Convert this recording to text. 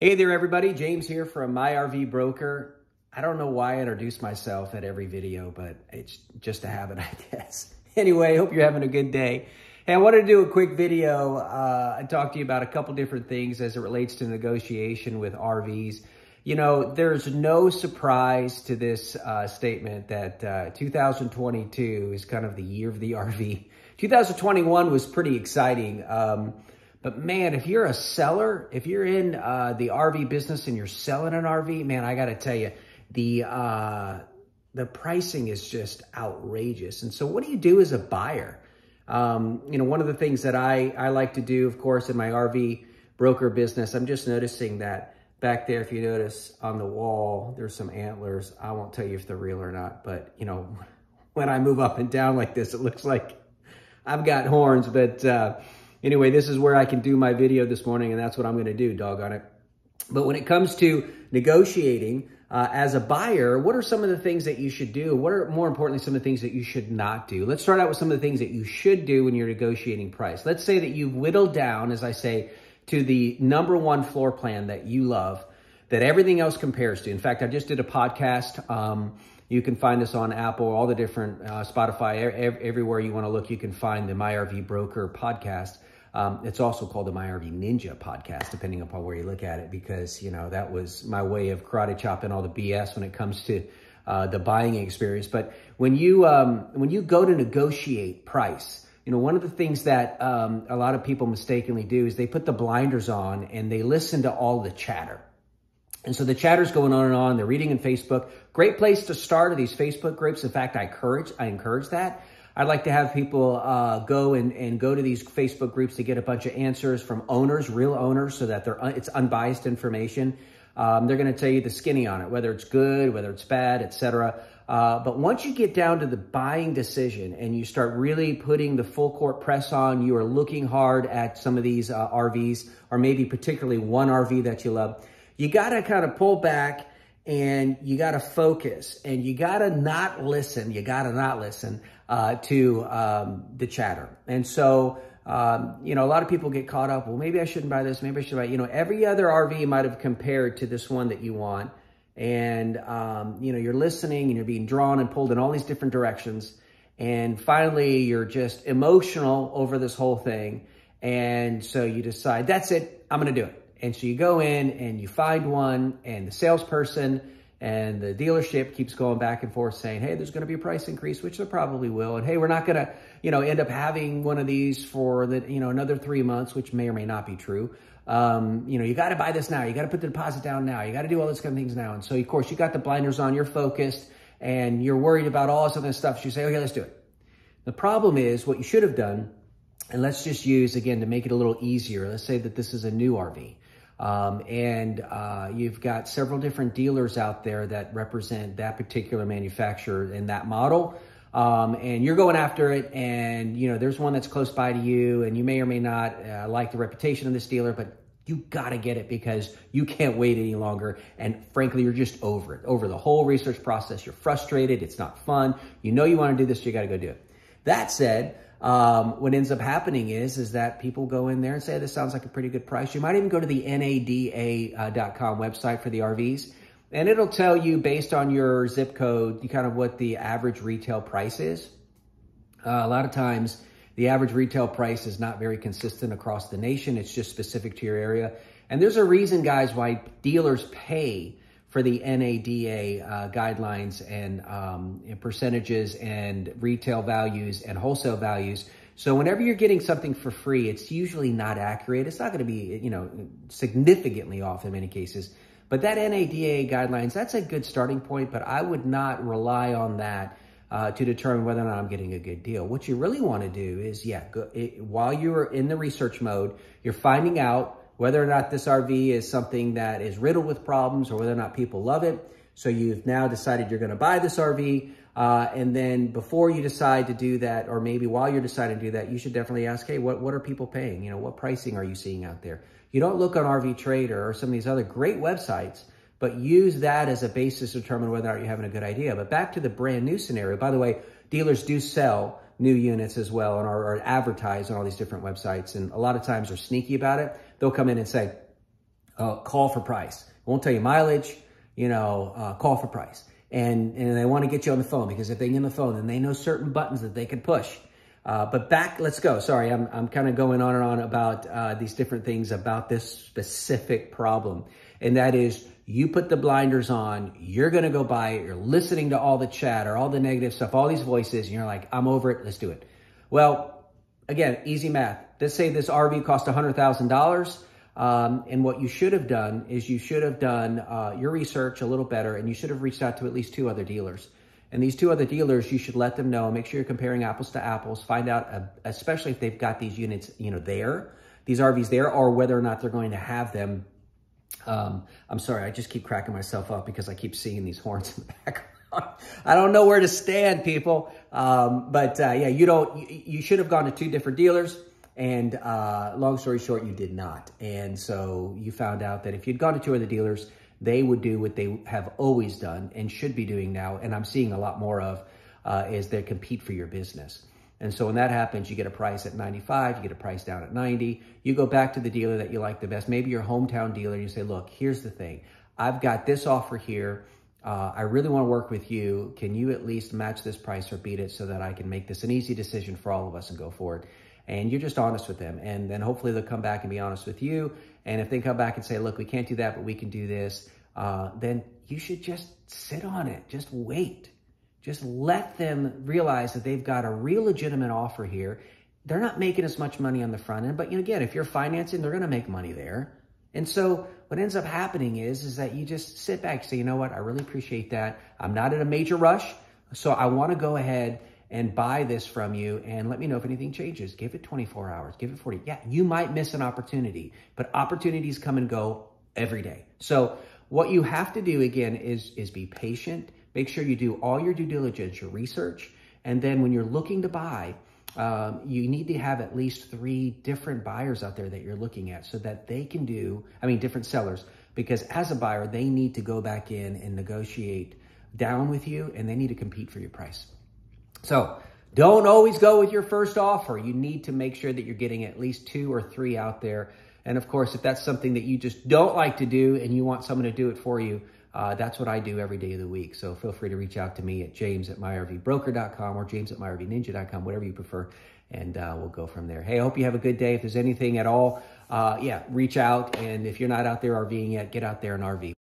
Hey there, everybody. James here from My RV Broker. I don't know why I introduce myself at every video, but it's just a habit, I guess. Anyway, hope you're having a good day. Hey, I wanted to do a quick video uh, and talk to you about a couple different things as it relates to negotiation with RVs. You know, there's no surprise to this uh, statement that uh, 2022 is kind of the year of the RV. 2021 was pretty exciting. Um, but man, if you're a seller, if you're in uh, the RV business and you're selling an RV, man, I got to tell you, the uh, the pricing is just outrageous. And so, what do you do as a buyer? Um, you know, one of the things that I I like to do, of course, in my RV broker business, I'm just noticing that back there. If you notice on the wall, there's some antlers. I won't tell you if they're real or not, but you know, when I move up and down like this, it looks like I've got horns, but. Uh, Anyway, this is where I can do my video this morning, and that's what I'm going to do, doggone it. But when it comes to negotiating uh, as a buyer, what are some of the things that you should do? What are, more importantly, some of the things that you should not do? Let's start out with some of the things that you should do when you're negotiating price. Let's say that you've whittled down, as I say, to the number one floor plan that you love, that everything else compares to. In fact, I just did a podcast. Um, you can find us on Apple, all the different uh, Spotify, everywhere you want to look, you can find the MyRV Broker podcast. Um, it's also called the MyRV Ninja podcast, depending upon where you look at it, because, you know, that was my way of karate chopping all the BS when it comes to uh, the buying experience. But when you, um, when you go to negotiate price, you know, one of the things that um, a lot of people mistakenly do is they put the blinders on and they listen to all the chatter. And so the chatter's going on and on. They're reading in Facebook. Great place to start are these Facebook groups. In fact, I encourage, I encourage that. I'd like to have people uh, go and, and go to these Facebook groups to get a bunch of answers from owners, real owners, so that they're it's unbiased information. Um, they're going to tell you the skinny on it, whether it's good, whether it's bad, etc. Uh, but once you get down to the buying decision and you start really putting the full court press on, you are looking hard at some of these uh, RVs, or maybe particularly one RV that you love. You got to kind of pull back and you got to focus and you got to not listen. You got to not listen uh, to um, the chatter. And so, um, you know, a lot of people get caught up. Well, maybe I shouldn't buy this. Maybe I should buy, you know, every other RV might have compared to this one that you want. And, um, you know, you're listening and you're being drawn and pulled in all these different directions. And finally, you're just emotional over this whole thing. And so you decide, that's it, I'm going to do it. And so you go in and you find one and the salesperson and the dealership keeps going back and forth saying, hey, there's going to be a price increase, which there probably will. And hey, we're not going to, you know, end up having one of these for the, you know, another three months, which may or may not be true. Um, you know, you got to buy this now. You got to put the deposit down now. You got to do all those kind of things now. And so, of course, you got the blinders on, you're focused and you're worried about all this other stuff. So you say, okay, let's do it. The problem is what you should have done, and let's just use, again, to make it a little easier. Let's say that this is a new RV. Um, and uh, you've got several different dealers out there that represent that particular manufacturer and that model. Um, and you're going after it, and you know there's one that's close by to you, and you may or may not uh, like the reputation of this dealer, but you got to get it because you can't wait any longer. And frankly, you're just over it, over the whole research process. You're frustrated. It's not fun. You know you want to do this, so you got to go do it. That said, um, what ends up happening is, is that people go in there and say, this sounds like a pretty good price. You might even go to the NADA.com uh, website for the RVs, and it'll tell you based on your zip code, kind of what the average retail price is. Uh, a lot of times, the average retail price is not very consistent across the nation. It's just specific to your area. And there's a reason, guys, why dealers pay for the NADA uh, guidelines and, um, and percentages and retail values and wholesale values. So whenever you're getting something for free, it's usually not accurate. It's not going to be, you know, significantly off in many cases. But that NADA guidelines, that's a good starting point, but I would not rely on that uh, to determine whether or not I'm getting a good deal. What you really want to do is, yeah, go, it, while you're in the research mode, you're finding out whether or not this RV is something that is riddled with problems or whether or not people love it. So you've now decided you're going to buy this RV. Uh, and then before you decide to do that, or maybe while you're deciding to do that, you should definitely ask, hey, what, what are people paying? You know, what pricing are you seeing out there? You don't look on RV Trader or some of these other great websites, but use that as a basis to determine whether or not you're having a good idea. But back to the brand new scenario, by the way, dealers do sell new units as well and are, are advertised on all these different websites. And a lot of times they're sneaky about it. They'll come in and say, uh, call for price. won't tell you mileage, you know, uh, call for price. And, and they want to get you on the phone because if they get on the phone, then they know certain buttons that they can push. Uh, but back, let's go. Sorry, I'm, I'm kind of going on and on about uh, these different things about this specific problem. And that is you put the blinders on, you're going to go buy it. You're listening to all the chatter, all the negative stuff, all these voices, and you're like, I'm over it. Let's do it. Well, again, easy math. Let's say this RV cost $100,000. Um, and what you should have done is you should have done uh, your research a little better and you should have reached out to at least two other dealers. And these two other dealers, you should let them know, make sure you're comparing apples to apples, find out, uh, especially if they've got these units, you know, there, these RVs there, or whether or not they're going to have them. Um, I'm sorry, I just keep cracking myself up because I keep seeing these horns in the background. I don't know where to stand, people. Um, but uh, yeah, you don't, you, you should have gone to two different dealers. And uh, long story short, you did not. And so you found out that if you'd gone to two of the dealers, they would do what they have always done and should be doing now. And I'm seeing a lot more of uh, is they compete for your business. And so when that happens, you get a price at 95, you get a price down at 90. You go back to the dealer that you like the best, maybe your hometown dealer, and you say, look, here's the thing. I've got this offer here. Uh, I really want to work with you. Can you at least match this price or beat it so that I can make this an easy decision for all of us and go forward? and you're just honest with them. And then hopefully they'll come back and be honest with you. And if they come back and say, look, we can't do that, but we can do this, uh, then you should just sit on it. Just wait. Just let them realize that they've got a real legitimate offer here. They're not making as much money on the front end, but you know, again, if you're financing, they're going to make money there. And so what ends up happening is, is that you just sit back and say, you know what, I really appreciate that. I'm not in a major rush. So I want to go ahead and buy this from you and let me know if anything changes. Give it 24 hours, give it 40. Yeah, you might miss an opportunity, but opportunities come and go every day. So what you have to do again is, is be patient. Make sure you do all your due diligence, your research. And then when you're looking to buy, um, you need to have at least three different buyers out there that you're looking at so that they can do, I mean, different sellers, because as a buyer, they need to go back in and negotiate down with you and they need to compete for your price. So don't always go with your first offer. You need to make sure that you're getting at least two or three out there. And of course, if that's something that you just don't like to do and you want someone to do it for you, uh, that's what I do every day of the week. So feel free to reach out to me at james at myrvbroker.com or james at myrvninja.com, whatever you prefer. And uh, we'll go from there. Hey, I hope you have a good day. If there's anything at all, uh, yeah, reach out. And if you're not out there RVing yet, get out there and RV.